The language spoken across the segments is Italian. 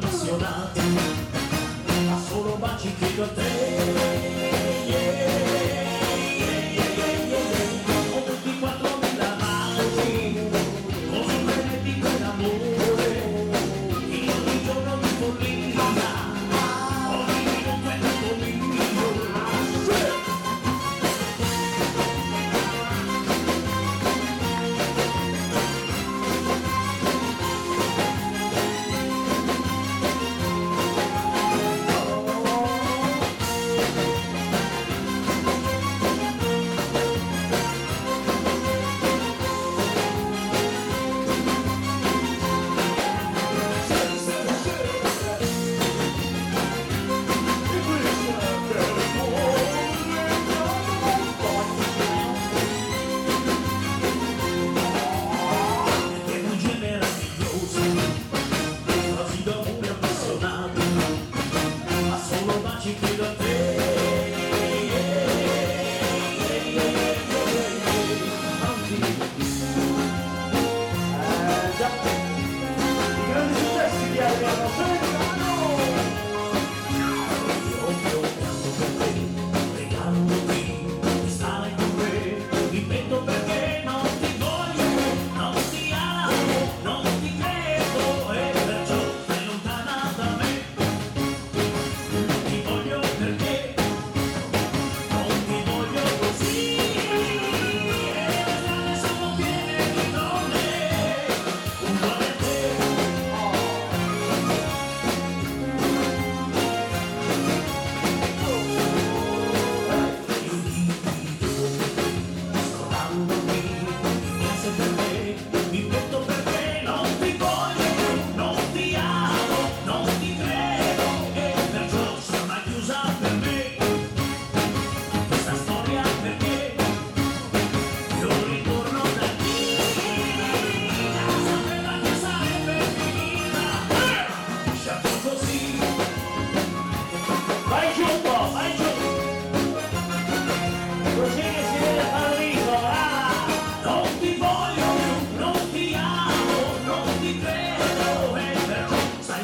appassionati, ma solo baci chiedo a te.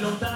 don't die.